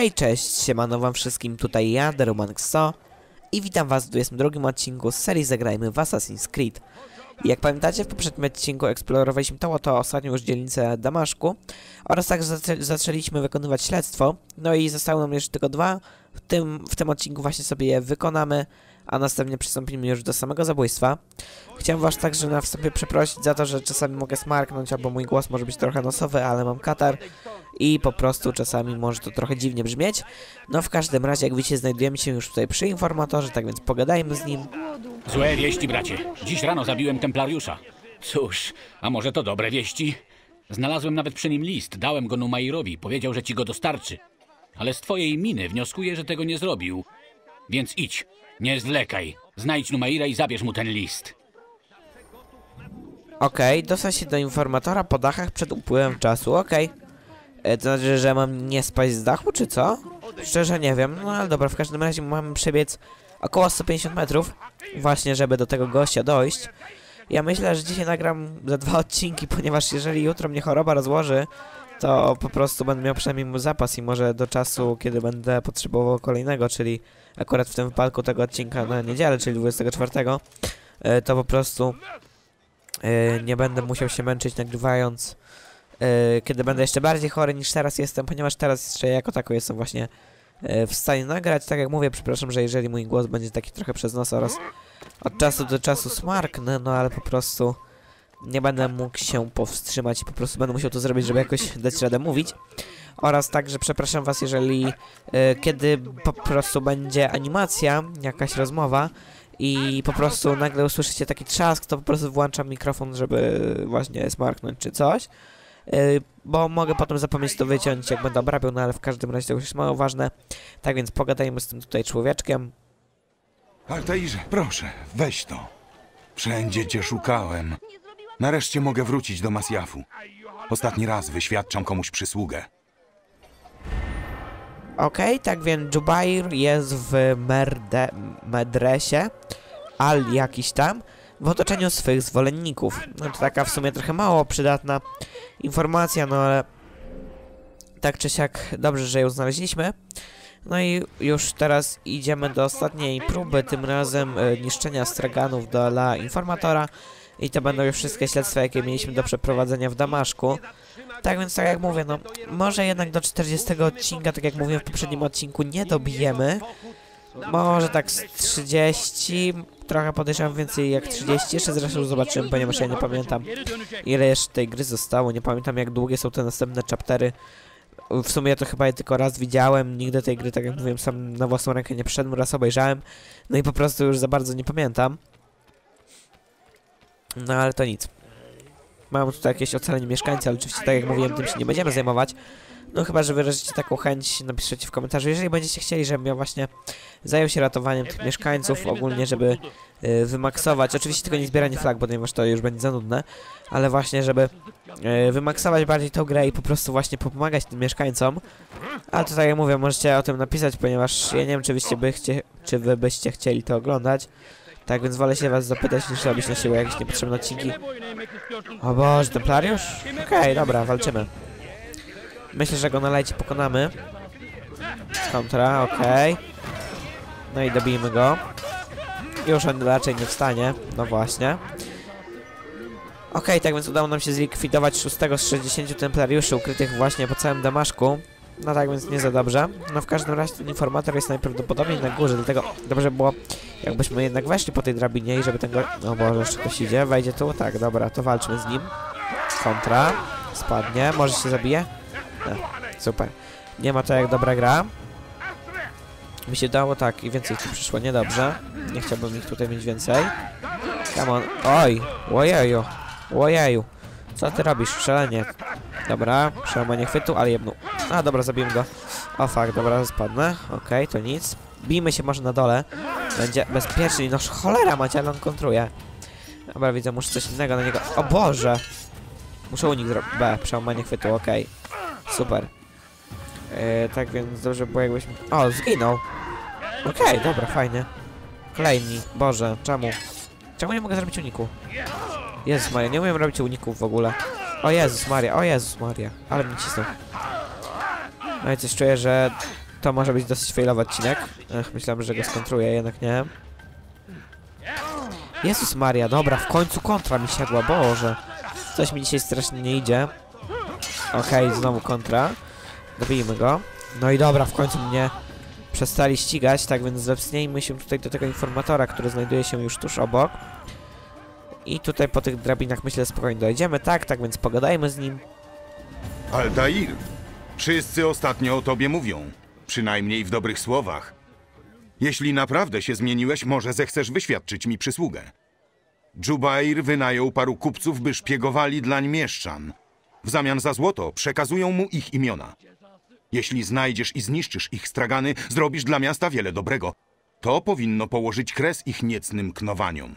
Hej, cześć, siemano wam wszystkim, tutaj ja, Deruman Xo i witam was w 22 odcinku z serii Zagrajmy w Assassin's Creed. Jak pamiętacie, w poprzednim odcinku eksplorowaliśmy tą oto ostatnią już dzielnicę Damaszku oraz także zaczę zaczęliśmy wykonywać śledztwo, no i zostały nam jeszcze tylko dwa, w tym, w tym odcinku właśnie sobie je wykonamy, a następnie przystąpimy już do samego zabójstwa. Chciałem was także na wstępie przeprosić za to, że czasami mogę smarknąć, albo mój głos może być trochę nosowy, ale mam katar i po prostu czasami może to trochę dziwnie brzmieć. No w każdym razie, jak widzicie, znajdujemy się już tutaj przy informatorze, tak więc pogadajmy z nim. Złe wieści, bracie. Dziś rano zabiłem templariusza. Cóż, a może to dobre wieści? Znalazłem nawet przy nim list, dałem go Numairowi, powiedział, że ci go dostarczy. Ale z twojej miny wnioskuję, że tego nie zrobił. Więc idź, nie zwlekaj. Znajdź Numaira i zabierz mu ten list. Okej, dostać się do informatora po dachach przed upływem czasu, okej. E, To znaczy, że mam nie spaść z dachu, czy co? Szczerze nie wiem, no ale dobra, w każdym razie mamy przebiec około 150 metrów, właśnie żeby do tego gościa dojść. Ja myślę, że dzisiaj nagram za dwa odcinki, ponieważ jeżeli jutro mnie choroba rozłoży, to po prostu będę miał przynajmniej mój zapas i może do czasu, kiedy będę potrzebował kolejnego, czyli akurat w tym wypadku tego odcinka na niedzielę, czyli 24, e, to po prostu e, nie będę musiał się męczyć nagrywając e, kiedy będę jeszcze bardziej chory niż teraz jestem, ponieważ teraz jeszcze jako tako jestem właśnie w stanie nagrać. Tak jak mówię, przepraszam, że jeżeli mój głos będzie taki trochę przez nos oraz od czasu do czasu smarknę, no ale po prostu nie będę mógł się powstrzymać po prostu będę musiał to zrobić, żeby jakoś dać radę mówić. Oraz także przepraszam was, jeżeli e, kiedy po prostu będzie animacja, jakaś rozmowa i po prostu nagle usłyszycie taki trzask, to po prostu włączam mikrofon, żeby właśnie smarknąć czy coś. Yy, bo mogę potem zapomnieć to wyciąć, jak będę obrabiał, no ale w każdym razie to już jest mało ważne. Tak więc pogadajmy z tym tutaj człowieczkiem. Altairze, proszę, weź to. Wszędzie cię szukałem. Nareszcie mogę wrócić do Masjafu. Ostatni raz wyświadczam komuś przysługę. Okej, tak więc Jubair jest w Merde Medresie, al jakiś tam, w otoczeniu swych zwolenników. No to taka w sumie trochę mało przydatna informacja, no ale tak czy siak dobrze, że ją znaleźliśmy. No i już teraz idziemy do ostatniej próby, tym razem e, niszczenia straganów dla informatora. I to będą już wszystkie śledztwa, jakie mieliśmy do przeprowadzenia w Damaszku. Tak więc, tak jak mówię, no może jednak do 40 odcinka, tak jak mówiłem w poprzednim odcinku, nie dobijemy. Może tak z 30, trochę podejrzewam więcej jak 30, jeszcze zresztą zobaczymy, ponieważ ja nie pamiętam ile jeszcze tej gry zostało, nie pamiętam jak długie są te następne chaptery. W sumie ja to chyba je tylko raz widziałem, nigdy tej gry, tak jak mówiłem, sam na własną rękę nie przeszedłem, raz obejrzałem, no i po prostu już za bardzo nie pamiętam. No ale to nic. Mam tutaj jakieś ocalenie mieszkańca, ale oczywiście tak jak mówiłem, tym się nie będziemy zajmować. No chyba, że wyrażycie taką chęć, napiszecie w komentarzu, jeżeli będziecie chcieli, żebym ja właśnie zajął się ratowaniem tych mieszkańców, ogólnie, żeby y, wymaksować, oczywiście tylko nie zbieranie flag, ponieważ to już będzie za nudne, ale właśnie, żeby y, wymaksować bardziej tą grę i po prostu właśnie pomagać tym mieszkańcom. Ale to tak jak mówię, możecie o tym napisać, ponieważ ja nie wiem, czy byście, czy wy byście chcieli to oglądać. Tak więc wolę się was zapytać, niż robić na siłę jakieś niepotrzebne odcinki. O Boże, Templariusz? Okej, dobra, walczymy. Myślę, że go na lejcie pokonamy. Kontra, okej. No i dobijmy go. Już on raczej nie wstanie. No właśnie. Okej, tak więc udało nam się zlikwidować szóstego z 60 templariuszy ukrytych właśnie po całym Damaszku. No tak więc nie za dobrze. No w każdym razie ten informator jest najprawdopodobniej na górze, dlatego dobrze było jakbyśmy jednak weszli po tej drabinie i żeby ten go... O Boże, jeszcze ktoś idzie. Wejdzie tu? Tak, dobra, to walczmy z nim. Kontra. Spadnie. Może się zabije? Nie. Super. Nie ma to jak dobra gra. Mi się dało tak i więcej tu przyszło niedobrze. Nie chciałbym ich tutaj mieć więcej. Come on. Oj! Łojeju! Łojeju! Co ty robisz? Strzelenie. Dobra, przełamanie chwytu, ale jedną. A, dobra, zabiłem go. O fuck, dobra, spadnę. Okej, to nic. Bijmy się może na dole. Będzie bezpiecznie. No cholera macie, ale on kontruje. Dobra, widzę, muszę coś innego na niego. O Boże! Muszę unik zrobić. B, przełamanie chwytu, okej. Super. E, tak więc dobrze było jakbyśmy... O, zginął! Okej, dobra, fajnie. Kolejni. Boże, czemu? Czemu nie mogę zrobić uniku? Jezus Maria, nie umiem robić uników w ogóle. O Jezus Maria, o Jezus Maria. Ale mnie cisnął. No i coś czuję, że to może być dosyć failowy odcinek. Myślałem, że go skontruję, jednak nie. Jezus Maria, dobra, w końcu kontra mi siadła, Boże. Coś mi dzisiaj strasznie nie idzie. Okej, znowu kontra. Dobijmy go. No i dobra, w końcu mnie przestali ścigać, tak więc zepsnijmy się tutaj do tego informatora, który znajduje się już tuż obok. I tutaj po tych drabinach myślę spokojnie dojdziemy, tak, tak więc pogadajmy z nim. Altair, wszyscy ostatnio o tobie mówią. Przynajmniej w dobrych słowach. Jeśli naprawdę się zmieniłeś, może zechcesz wyświadczyć mi przysługę. Dżubair wynajął paru kupców, by szpiegowali dlań mieszczan. W zamian za złoto przekazują mu ich imiona. Jeśli znajdziesz i zniszczysz ich stragany, zrobisz dla miasta wiele dobrego. To powinno położyć kres ich niecnym knowaniom.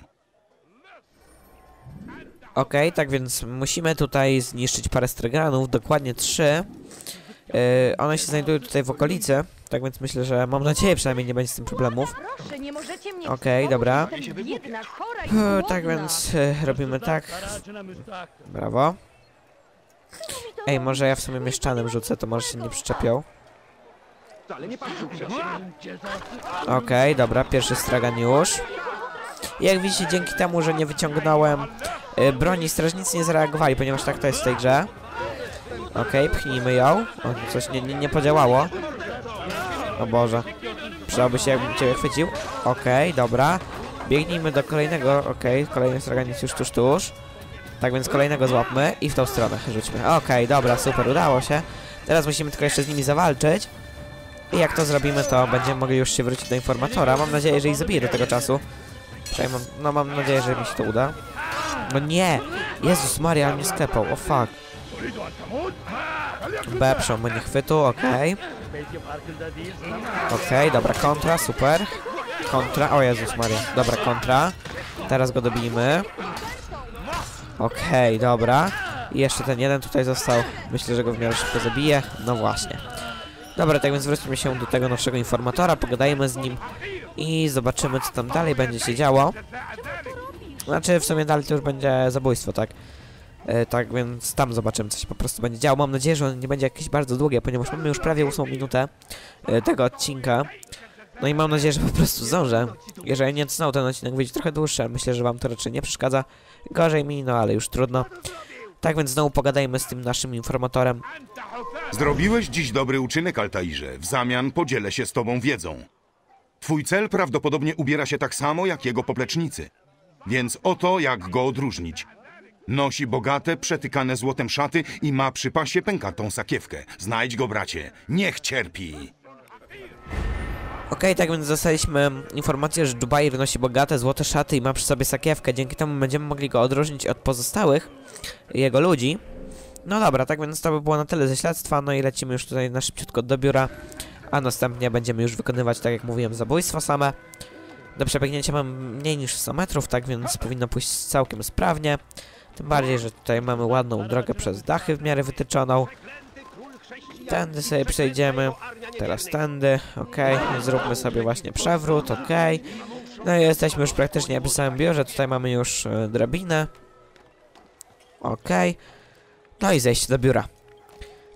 Okej, tak więc musimy tutaj zniszczyć parę straganów, dokładnie trzy. Yy, one się znajdują tutaj w okolicy, tak więc myślę, że mam nadzieję przynajmniej nie będzie z tym problemów. Okej, dobra. Yy, głodna. tak więc yy, robimy tak. Brawo. Ej, może ja w sumie mieszczanem rzucę, to może się nie przyczepią. Okej, dobra, pierwszy stragan już. Jak widzicie, dzięki temu, że nie wyciągnąłem y, broni, strażnicy nie zareagowali, ponieważ tak to jest w tej grze. Okej, pchnijmy ją. O, coś nie, nie, nie podziałało. O Boże. Przydałoby się, jakbym ciebie chwycił. Okej, dobra. Biegnijmy do kolejnego, okej, kolejny straganiec już tuż, tuż. Tak więc kolejnego złapmy i w tą stronę rzućmy. Okej, dobra, super, udało się. Teraz musimy tylko jeszcze z nimi zawalczyć. I jak to zrobimy, to będziemy mogli już się wrócić do informatora. Mam nadzieję, że ich zabiję do tego czasu. Przynajmniej no mam nadzieję, że mi się to uda. No nie! Jezus Maria, mnie sklepał, o fuck. Bepszą mnie chwytu, okej. Okej, dobra, kontra, super. Kontra, o Jezus Maria, dobra, kontra. Teraz go dobijmy. Okej, dobra. I jeszcze ten jeden tutaj został. Myślę, że go w miarę szybko zabiję. No właśnie. Dobra, tak więc wróćmy się do tego naszego informatora, pogadajmy z nim i zobaczymy, co tam dalej będzie się działo. Znaczy, w sumie dalej to już będzie zabójstwo, tak? E, tak więc tam zobaczymy, co się po prostu będzie działo. Mam nadzieję, że on nie będzie jakieś bardzo długie, ponieważ mamy już prawie ósmą minutę e, tego odcinka. No i mam nadzieję, że po prostu zdążę. Jeżeli nie, to ten odcinek wyjdzie trochę dłuższy, myślę, że wam to raczej nie przeszkadza. Gorzej mi, no ale już trudno. Tak więc znowu pogadajmy z tym naszym informatorem. Zrobiłeś dziś dobry uczynek, Altairze. W zamian podzielę się z tobą wiedzą. Twój cel prawdopodobnie ubiera się tak samo jak jego poplecznicy. Więc oto jak go odróżnić. Nosi bogate, przetykane złotem szaty i ma przy pasie pękatą sakiewkę. Znajdź go, bracie. Niech cierpi. Okej, tak więc dostaliśmy informację, że Dubair nosi bogate złote szaty i ma przy sobie sakiewkę. Dzięki temu będziemy mogli go odróżnić od pozostałych jego ludzi. No dobra, tak więc to by było na tyle ze śledztwa. No i lecimy już tutaj na szybciutko do biura. A następnie będziemy już wykonywać, tak jak mówiłem, zabójstwa same. Do przebiegnięcia mam mniej niż 100 metrów, tak więc powinno pójść całkiem sprawnie. Tym bardziej, że tutaj mamy ładną drogę przez dachy w miarę wytyczoną. Tędy sobie przejdziemy. Teraz tędy, okej. Zróbmy sobie właśnie przewrót, okej. No i jesteśmy już praktycznie przy samym biurze. Tutaj mamy już e, drabinę. Okej. No i zejście do biura.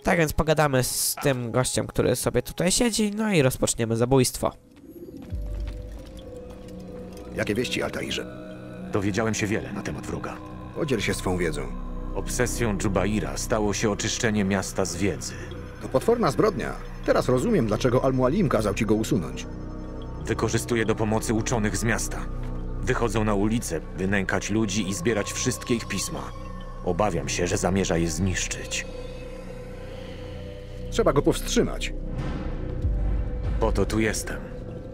Tak więc pogadamy z tym gościem, który sobie tutaj siedzi, no i rozpoczniemy zabójstwo. Jakie wieści, Altairze? Dowiedziałem się wiele na temat wroga. Podziel się swą wiedzą. Obsesją Dżubaira stało się oczyszczenie miasta z wiedzy. To potworna zbrodnia. Teraz rozumiem, dlaczego Al-Mualim kazał ci go usunąć. Wykorzystuje do pomocy uczonych z miasta. Wychodzą na ulice, by nękać ludzi i zbierać wszystkie ich pisma. Obawiam się, że zamierza je zniszczyć. Trzeba go powstrzymać. Po to tu jestem.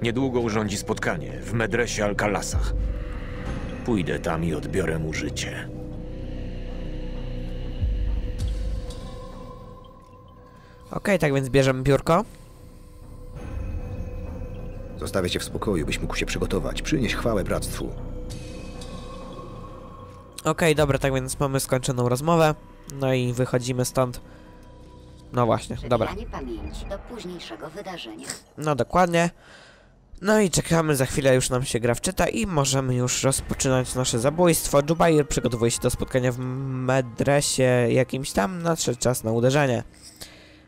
Niedługo urządzi spotkanie w Medresie Alcalasach. Pójdę tam i odbiorę mu życie. Okej, tak więc bierzemy biurko. Zostawię cię w spokoju, byś mógł się przygotować. Przynieś chwałę bractwu. Okej, dobra, tak więc mamy skończoną rozmowę. No i wychodzimy stąd. No właśnie, dobra. Przebieranie pamięci do późniejszego wydarzenia. No dokładnie. No i czekamy, za chwilę już nam się gra wczyta i możemy już rozpoczynać nasze zabójstwo. Jubair przygotowuje się do spotkania w medresie jakimś tam, nadszedł czas na uderzenie.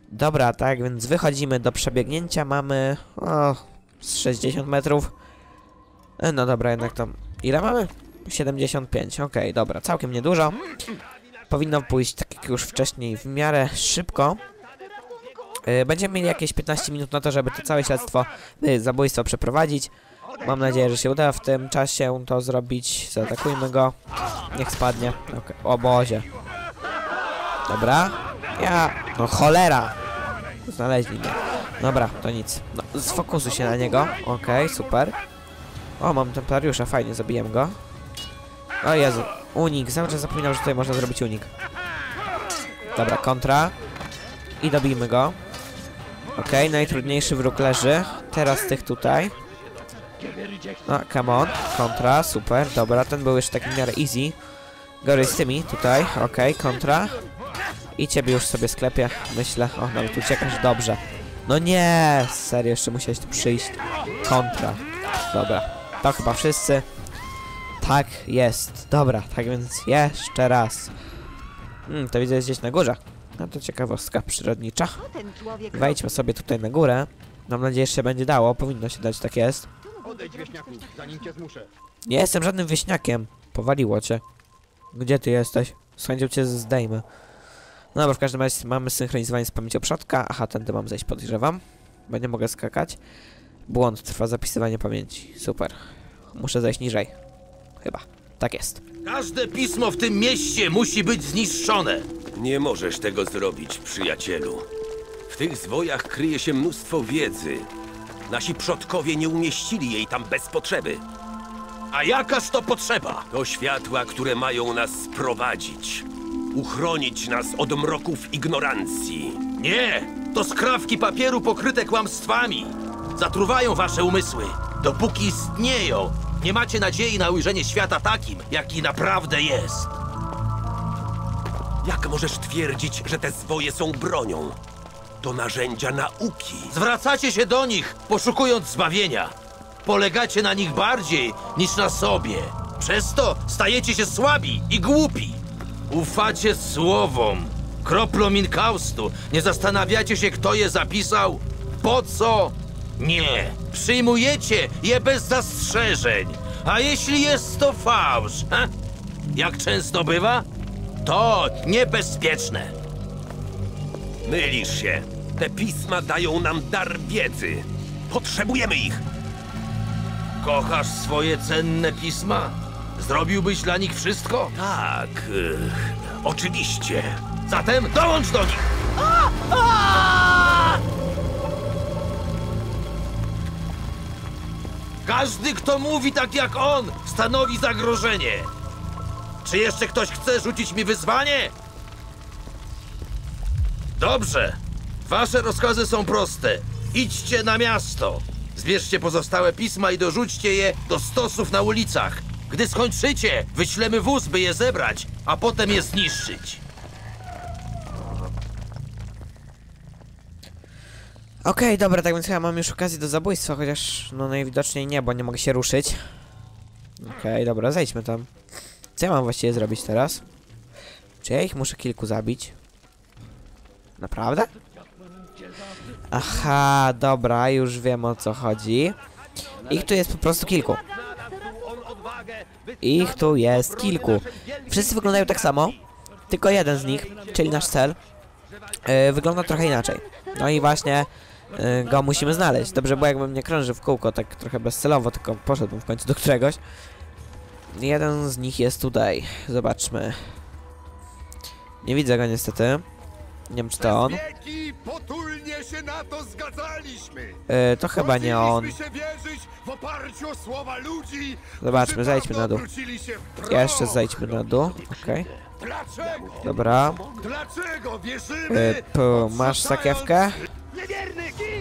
Dobra, tak więc wychodzimy do przebiegnięcia. Mamy o, z 60 metrów. E, No dobra, jednak tam. Ile mamy? 75, okej, dobra, całkiem niedużo. Powinno pójść tak jak już wcześniej w miarę szybko. E, Będziemy mieli jakieś 15 minut na to, żeby to całe śledztwo, y, zabójstwo przeprowadzić. Mam nadzieję, że się uda w tym czasie to zrobić. Zaatakujmy go. Niech spadnie. Okay. O Bozie. Dobra. Ja. No cholera. Znaleźli mnie. Dobra, to nic. No, sfokusuj się na niego. Okej, super. O, mam templariusza, fajnie, zabiłem go. O Jezu, unik. Cały czas zapominam, że tutaj można zrobić unik. Dobra, kontra. I dobijmy go. Okej, najtrudniejszy wróg leży. Teraz tych tutaj. No, come on. Kontra, super, dobra, ten był już taki miarę easy. Gory z tymi, tutaj, okej, kontra. I ciebie już sobie sklepię, myślę. O, nawet uciekasz, dobrze. No nie, serio, jeszcze musiałeś tu przyjść. Kontra. Dobra, to chyba wszyscy. Tak jest, dobra, tak więc jeszcze raz. Hmm, to widzę gdzieś na górze. No to ciekawostka przyrodnicza. Wejdźmy sobie tutaj na górę. Mam nadzieję, że się będzie dało. Powinno się dać, tak jest. Odejdź, wieśniaku, zanim cię zmuszę. Nie jestem żadnym wieśniakiem. Powaliło cię. Gdzie ty jesteś? Z chęcią cię zdejmę. No dobra, w każdym razie mamy synchronizowanie z pamięcią przodka. Aha, tędy mam zejść, podejrzewam. Bo nie mogę skakać. Błąd, trwa zapisywanie pamięci. Super. Muszę zejść niżej. Chyba. Tak jest. Każde pismo w tym mieście musi być zniszczone. Nie możesz tego zrobić, przyjacielu. W tych zwojach kryje się mnóstwo wiedzy. Nasi przodkowie nie umieścili jej tam bez potrzeby. A jakaż to potrzeba? To światła, które mają nas sprowadzić. Uchronić nas od mroków ignorancji. Nie! To skrawki papieru pokryte kłamstwami. Zatruwają wasze umysły. Dopóki istnieją, nie macie nadziei na ujrzenie świata takim, jaki naprawdę jest. Jak możesz twierdzić, że te zwoje są bronią? To narzędzia nauki. Zwracacie się do nich, poszukując zbawienia. Polegacie na nich bardziej niż na sobie. Przez to stajecie się słabi i głupi. Ufacie słowom, kroplom inkaustu. Nie zastanawiacie się, kto je zapisał? Po co? Nie. Przyjmujecie je bez zastrzeżeń. A jeśli jest to fałsz, he? jak często bywa? To niebezpieczne. Mylisz się. Te pisma dają nam dar wiedzy. Potrzebujemy ich. Kochasz swoje cenne pisma? Zrobiłbyś dla nich wszystko? Tak, y, oczywiście. Zatem dołącz do nich! Każdy, kto mówi tak jak on, stanowi zagrożenie. Czy jeszcze ktoś chce rzucić mi wyzwanie? Dobrze. Wasze rozkazy są proste. Idźcie na miasto. Zbierzcie pozostałe pisma i dorzućcie je do stosów na ulicach. Gdy skończycie, wyślemy wóz, by je zebrać, a potem je zniszczyć. Okej, dobra, tak więc chyba mam już okazję do zabójstwa, chociaż no najwidoczniej nie, bo nie mogę się ruszyć. Okej, dobra, zejdźmy tam. Co ja mam właściwie zrobić teraz? Czy ja ich muszę kilku zabić? Naprawdę? Aha, dobra, już wiem o co chodzi. Ich tu jest po prostu kilku. Ich tu jest kilku. Wszyscy wyglądają tak samo, tylko jeden z nich, czyli nasz cel, yy, wygląda trochę inaczej. No i właśnie go musimy znaleźć. Dobrze było jakbym nie krążył w kółko, tak trochę bezcelowo, tylko poszedłbym w końcu do któregoś. Jeden z nich jest tutaj. Zobaczmy. Nie widzę go niestety. Nie wiem czy to on. Na to. Yy, chyba nie on. Chcieliśmy się wierzyć w oparciu o słowa ludzi. Zobaczmy, zejdźmy dawno na dół. Jeszcze zejdźmy na dół. Okej. Dlaczego? Dobra. Dlaczego wierzymy? Yy, pu, masz sakiewkę?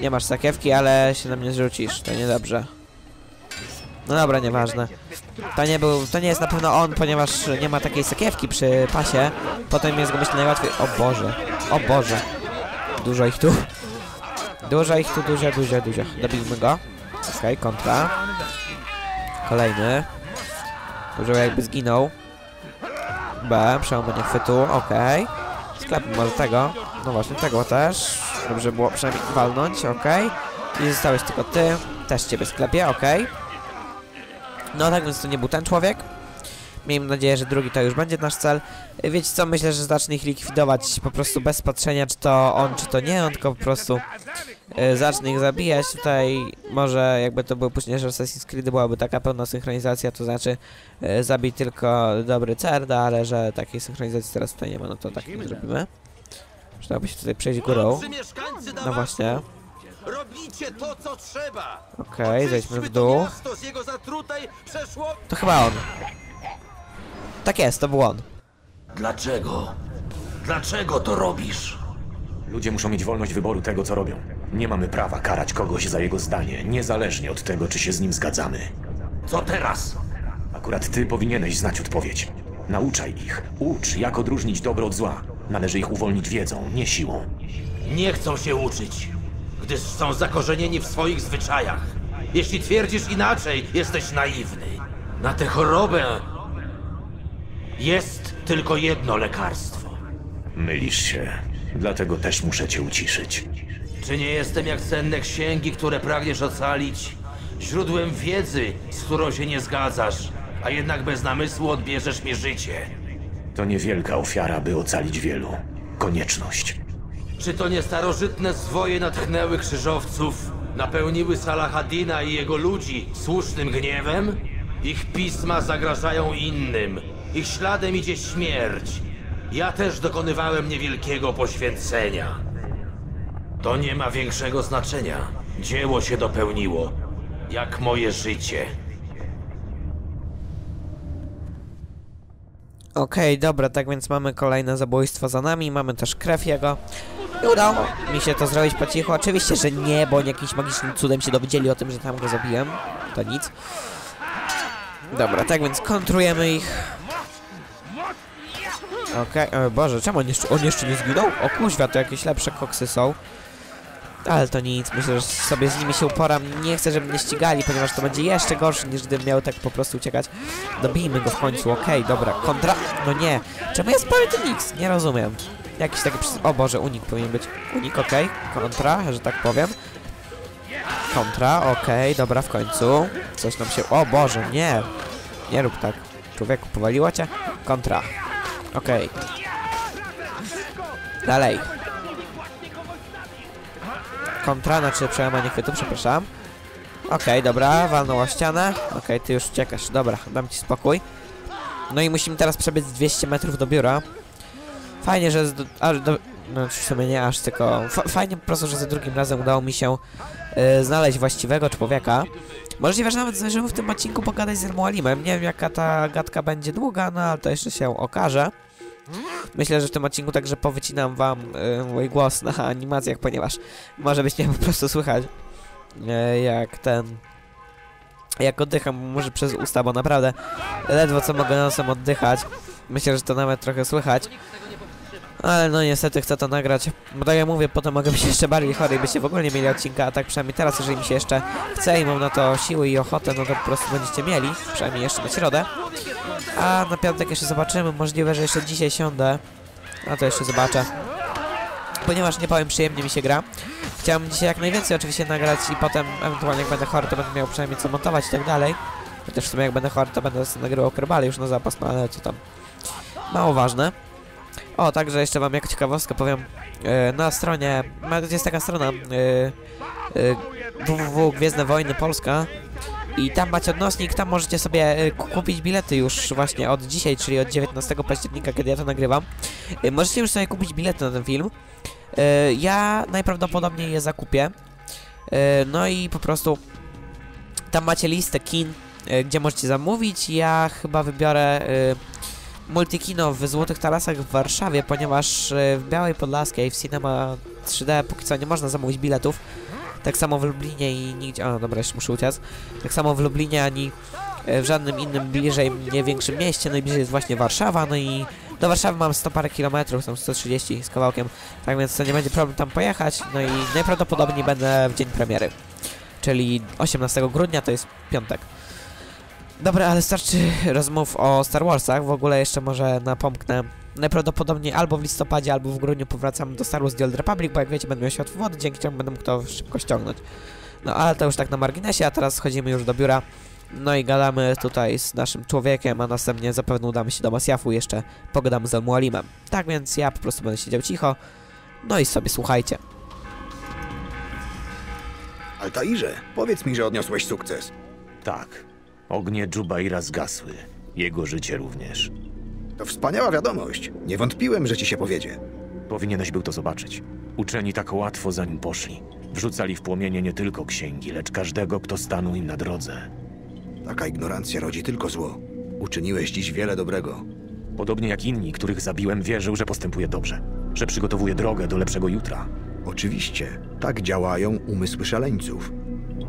Nie masz sakiewki, ale się na mnie zrzucisz. To niedobrze. No dobra, nieważne. To nie był, to nie jest na pewno on, ponieważ nie ma takiej sakiewki przy pasie. Potem jest go myślę najłatwiej. O Boże, o Boże. Dużo ich tu. Dużo ich tu, dużo, dużo, dużo. Dobijmy go. Okej, kontra. Kolejny. Dużo jakby zginął. B, przełamanie chwytu, okej. Sklepmy może tego. No właśnie, tego też. Dobrze było przynajmniej walnąć, okej. I zostałeś tylko ty. Też ciebie sklepie, okej. No tak więc to nie był ten człowiek. Miejmy nadzieję, że drugi to już będzie nasz cel. Wiecie co, myślę, że zacznę ich likwidować po prostu bez patrzenia, czy to on, czy to nie on, tylko po prostu y, zacznę ich zabijać. Tutaj może jakby to był późniejszy Assassin's Creed, byłaby taka pełna synchronizacja, to znaczy y, zabij tylko dobry cerda, ale że takiej synchronizacji teraz tutaj nie ma, no to tak nie zrobimy. Przydałoby się tutaj przejść górą. No właśnie. Robicie to, co trzeba. Okej, zejdźmy w dół. To miasto z jego zatrutej przeszło... To chyba on. Tak jest, to był on. Dlaczego? Dlaczego to robisz? Ludzie muszą mieć wolność wyboru tego, co robią. Nie mamy prawa karać kogoś za jego zdanie, niezależnie od tego, czy się z nim zgadzamy. Co teraz? Akurat ty powinieneś znać odpowiedź. Nauczaj ich. Ucz, jak odróżnić dobro od zła. Należy ich uwolnić wiedzą, nie siłą. Nie chcą się uczyć, gdyż są zakorzenieni w swoich zwyczajach. Jeśli twierdzisz inaczej, jesteś naiwny. Na tę chorobę jest tylko jedno lekarstwo. Mylisz się. Dlatego też muszę cię uciszyć. Czy nie jestem jak cenne księgi, które pragniesz ocalić? Źródłem wiedzy, z którą się nie zgadzasz, a jednak bez namysłu odbierzesz mi życie. To niewielka ofiara, by ocalić wielu. Konieczność. Czy to nie starożytne zwoje natchnęły krzyżowców, napełniły Salahadina i jego ludzi słusznym gniewem? Ich pisma zagrażają innym, ich śladem idzie śmierć. Ja też dokonywałem niewielkiego poświęcenia. To nie ma większego znaczenia. Dzieło się dopełniło, jak moje życie. Okej, dobra, tak więc mamy kolejne zabójstwo za nami, mamy też krew jego. I udało mi się to zrobić po cichu. Oczywiście, że nie, bo jakimś magicznym cudem się dowiedzieli o tym, że tam go zabiłem. To nic. Dobra, tak więc kontrujemy ich. Okej, o Boże, czemu on jeszcze, on jeszcze nie zginął? O kuźwa, to jakieś lepsze koksy są. Ale to nic, myślę, że sobie z nimi się uporam. Nie chcę, żeby mnie ścigali, ponieważ to będzie jeszcze gorsze niż gdybym miał tak po prostu uciekać. Dobijmy go w końcu, okej, dobra. Kontra... No nie. Czemu jest prawie ten? Nie rozumiem. Jakiś taki. O Boże, unik powinien być. Unik, okej. Kontra, że tak powiem. Kontra, okej, dobra, w końcu. Coś nam się... O Boże, nie. Nie rób tak. Człowieku, powaliło cię? Kontra. Okej. Dalej. Kontra, znaczy przełamanie chwytu, przepraszam. Okej, dobra, walnął o ścianę. Okej, ty już uciekasz, dobra, dam ci spokój. No i musimy teraz przebiec 200 metrów do biura. Fajnie, że... Z, aż do, no w sumie nie aż, tylko... Fa fajnie po prostu, że za drugim razem udało mi się y, znaleźć właściwego człowieka. Możliwe, że nawet zdążymy w tym odcinku pogadać z Ermualimem. Nie wiem, jaka ta gadka będzie długa, no ale to jeszcze się okaże. Myślę, że w tym odcinku także powycinam wam y, mój głos na animacjach, ponieważ może być mnie po prostu słychać y, jak ten... Jak oddycham może przez usta, bo naprawdę ledwo co mogę nosem oddychać. Myślę, że to nawet trochę słychać. Ale no niestety chcę to nagrać, bo tak jak mówię, potem mogę być jeszcze bardziej chory i byście w ogóle nie mieli odcinka, a tak przynajmniej teraz, jeżeli mi się jeszcze chce i mam na to siły i ochotę, no to po prostu będziecie mieli, przynajmniej jeszcze na środę. A na piątek jeszcze zobaczymy, możliwe, że jeszcze dzisiaj siądę, a to jeszcze zobaczę. Ponieważ nie powiem, przyjemnie mi się gra. Chciałem dzisiaj jak najwięcej oczywiście nagrać i potem ewentualnie jak będę chory, to będę miał przynajmniej co montować i tak dalej. Chociaż w sumie jak będę chory, to będę nagrywał kerbale już na zapas, no ale to tam mało ważne. O, także jeszcze wam jako ciekawostkę powiem, e, na stronie, jest taka strona e, e, www.gwiezdne wojny Polska i tam macie odnośnik, tam możecie sobie ku- kupić bilety już właśnie od dzisiaj, czyli od 19 października, kiedy ja to nagrywam. Możecie już sobie kupić bilety na ten film. Ja najprawdopodobniej je zakupię. No i po prostu tam macie listę kin, gdzie możecie zamówić. Ja chyba wybiorę Multikino w Złotych Talasach w Warszawie, ponieważ e, w Białej Podlaskiej w Cinema 3D póki co nie można zamówić biletów. Tak samo w Lublinie i nigdzie... A, dobra, jeszcze muszę uciec. Tak samo w Lublinie ani e, w żadnym innym bliżej mnie większym mieście. Najbliżej jest właśnie Warszawa, no i do Warszawy mam 100 parę kilometrów, tam 130 z kawałkiem. Tak więc to nie będzie problem tam pojechać. No i najprawdopodobniej będę w dzień premiery. Czyli 18 grudnia, to jest piątek. Dobra, ale starczy rozmów o Star Warsach. W ogóle jeszcze może napomknę Najprawdopodobniej albo w listopadzie, albo w grudniu powracamy do Star Wars The Old Republic, bo jak wiecie będę miał światło wody, dzięki czemu będę mógł to szybko ściągnąć. No ale to już tak na marginesie, a teraz schodzimy już do biura. No i gadamy tutaj z naszym człowiekiem, a następnie zapewne udamy się do Masjafu i jeszcze pogadamy z Almualimem. Tak więc ja po prostu będę siedział cicho, no i sobie słuchajcie. Altairze, powiedz mi, że odniosłeś sukces. Tak. Ognie Dżubaira zgasły. Jego życie również. To wspaniała wiadomość. Nie wątpiłem, że ci się powiedzie. Powinieneś był to zobaczyć. Uczeni tak łatwo za nim poszli. Wrzucali w płomienie nie tylko księgi, lecz każdego, kto stanął im na drodze. Taka ignorancja rodzi tylko zło. Uczyniłeś dziś wiele dobrego. Podobnie jak inni, których zabiłem, wierzył, że postępuje dobrze. Że przygotowuje drogę do lepszego jutra. Oczywiście, tak działają umysły szaleńców.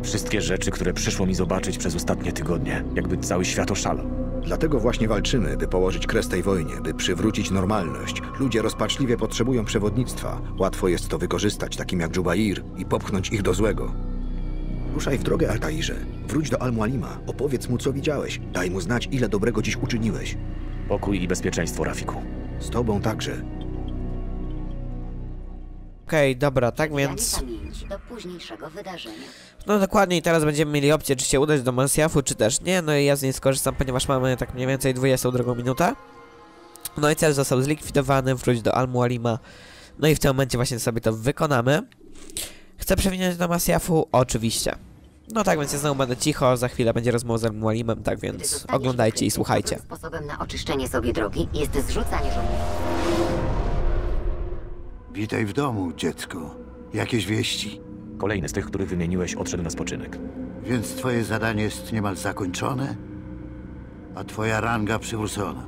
Wszystkie rzeczy, które przyszło mi zobaczyć przez ostatnie tygodnie, jakby cały świat oszalał. Dlatego właśnie walczymy, by położyć kres tej wojnie, by przywrócić normalność. Ludzie rozpaczliwie potrzebują przewodnictwa. Łatwo jest to wykorzystać, takim jak Dżubair, i popchnąć ich do złego. Ruszaj w drogę, Altairze. Wróć do Al-Mualima, opowiedz mu, co widziałeś. Daj mu znać, ile dobrego dziś uczyniłeś. Pokój i bezpieczeństwo, Rafiku. Z tobą także. Okej, dobra, tak więc... Zbieranie pamięci do późniejszego wydarzenia. No dokładnie i teraz będziemy mieli opcję, czy się udać do Masjafu, czy też nie. No i ja z niej skorzystam, ponieważ mamy tak mniej więcej 22 minutę. No i cel został zlikwidowany, wróć do Al-Mualima. No i w tym momencie właśnie sobie to wykonamy. Chcę przewinąć do Masjafu? Oczywiście. No tak więc ja znowu będę cicho, za chwilę będzie rozmowa z Al-Mualimem, tak więc oglądajcie i słuchajcie. sposobem na oczyszczenie sobie drogi jest zrzucanie żołnierzy. Witaj w domu, dziecko. Jakieś wieści? Kolejny z tych, których wymieniłeś, odszedł na spoczynek. Więc twoje zadanie jest niemal zakończone, a twoja ranga przywrócona.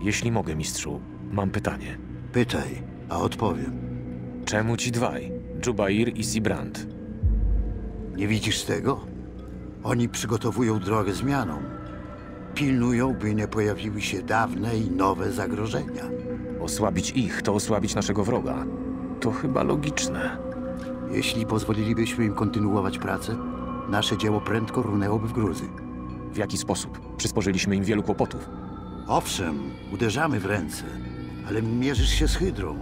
Jeśli mogę, mistrzu, mam pytanie. Pytaj, a odpowiem. Czemu ci dwaj? Dżubair i Sibrand. Nie widzisz tego? Oni przygotowują drogę zmianom. Pilnują, by nie pojawiły się dawne i nowe zagrożenia. Osłabić ich to osłabić naszego wroga. To chyba logiczne. Jeśli pozwolilibyśmy im kontynuować pracę, nasze dzieło prędko runęłoby w gruzy. W jaki sposób? Przysporzyliśmy im wielu kłopotów. Owszem, uderzamy w ręce, ale mierzysz się z hydrą.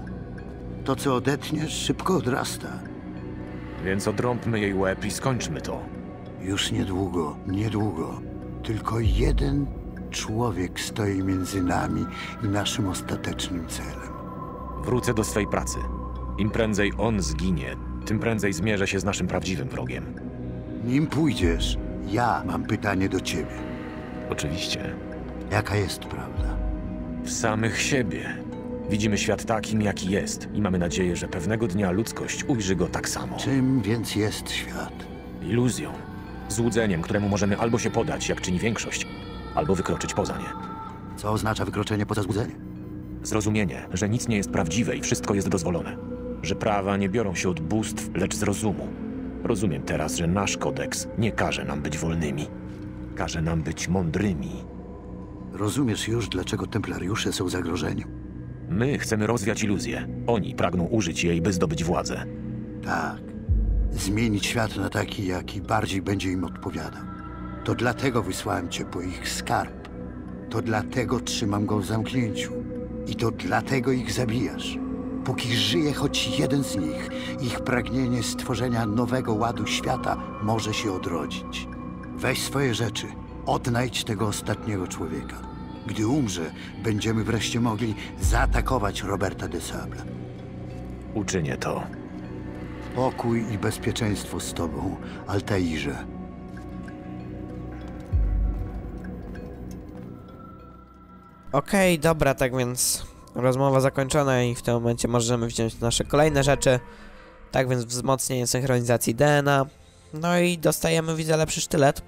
To, co odetniesz, szybko odrasta. Więc odrąbmy jej łeb i skończmy to. Już niedługo, niedługo. Tylko jeden człowiek stoi między nami i naszym ostatecznym celem. Wrócę do swej pracy. Im prędzej on zginie, tym prędzej zmierzę się z naszym prawdziwym wrogiem. Nim pójdziesz, ja mam pytanie do ciebie. Oczywiście. Jaka jest prawda? W samych siebie. Widzimy świat takim, jaki jest i mamy nadzieję, że pewnego dnia ludzkość ujrzy go tak samo. Czym więc jest świat? Iluzją. Złudzeniem, któremu możemy albo się podać, jak czyni większość, albo wykroczyć poza nie. Co oznacza wykroczenie poza zbudzenie? Zrozumienie, że nic nie jest prawdziwe i wszystko jest dozwolone. Że prawa nie biorą się od bóstw, lecz z rozumu. Rozumiem teraz, że nasz kodeks nie każe nam być wolnymi. Każe nam być mądrymi. Rozumiesz już, dlaczego templariusze są zagrożeniem? My chcemy rozwiać iluzję. Oni pragną użyć jej, by zdobyć władzę. Tak. Zmienić świat na taki, jaki bardziej będzie im odpowiadał. To dlatego wysłałem cię po ich skarb. To dlatego trzymam go w zamknięciu. I to dlatego ich zabijasz. Póki żyje choć jeden z nich, ich pragnienie stworzenia nowego ładu świata może się odrodzić. Weź swoje rzeczy, odnajdź tego ostatniego człowieka. Gdy umrze, będziemy wreszcie mogli zaatakować Roberta de Sable. Uczynię to. Pokój i bezpieczeństwo z tobą, Altairze. Okej, dobra, tak więc rozmowa zakończona i w tym momencie możemy wziąć nasze kolejne rzeczy. Tak więc wzmocnienie synchronizacji DNA. No i dostajemy, widzę, lepszy sztylet.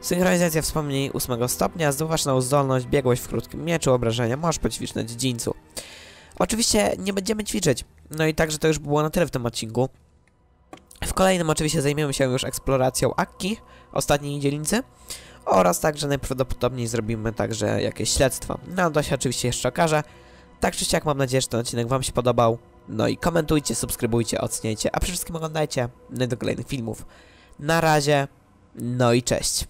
Synchronizacja wspomnień 8 stopnia, zdobywasz nową zdolność, biegłość w krótkim mieczu, obrażenia, możesz poćwiczyć na dziedzińcu. Oczywiście nie będziemy ćwiczyć, no i także to już było na tyle w tym odcinku. W kolejnym oczywiście zajmiemy się już eksploracją Akki, ostatniej dzielnicy, oraz także najprawdopodobniej zrobimy także jakieś śledztwo. No to się oczywiście jeszcze okaże. Tak czy siak mam nadzieję, że ten odcinek wam się podobał. No i komentujcie, subskrybujcie, oceniajcie, a przede wszystkim oglądajcie. Do kolejnych filmów. Na razie, no i cześć.